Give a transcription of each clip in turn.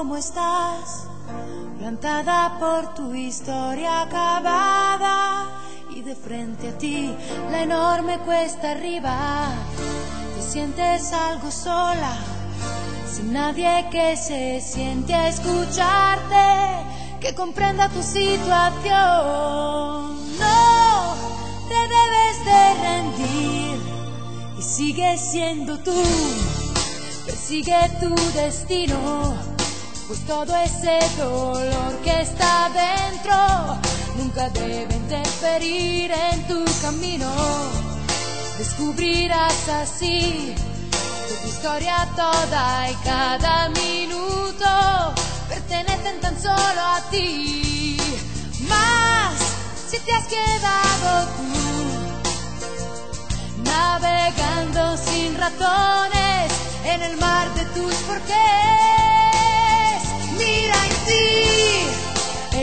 cómo estás, plantada por tu historia acabada y de frente a ti la enorme cuesta arriba. Te sientes algo sola, sin nadie que se siente a escucharte, que comprenda tu situación. No te debes de rendir y sigue siendo tú. Persigue tu destino, pues todo ese dolor que está dentro nunca debe interferir en tu camino. Descubrirás así que tu historia toda y cada minuto pertenecen tan solo a ti. Más si te has quedado tú navegando sin ratones en el mar de tus porqués. Mira ti,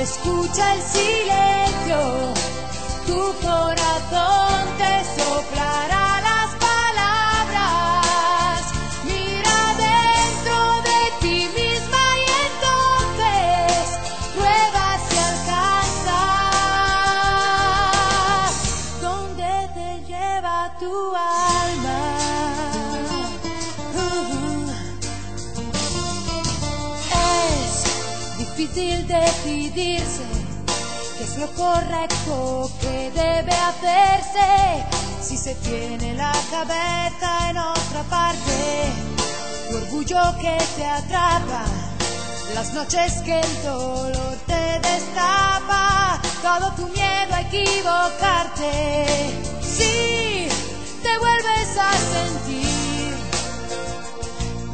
escucha el silencio, tu corazón te soplará las palabras. Difícil decidirse qué es lo correcto que debe hacerse si se tiene la cabeza en otra parte. Tu orgullo que te atrapa, las noches que el dolor te destapa, todo tu miedo a equivocarte. Si te vuelves a sentir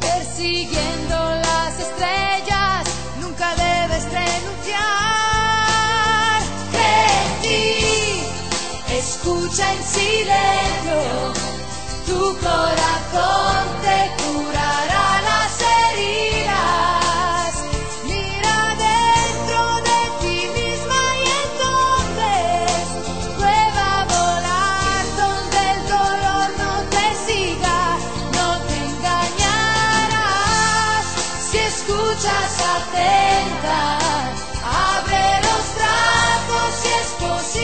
persiguiendo en silencio, tu corazón te curará las heridas. Mira dentro de ti misma y entonces prueba a volar donde el dolor no te siga, no te engañarás si escuchas atenta. Abre los tratos si es posible.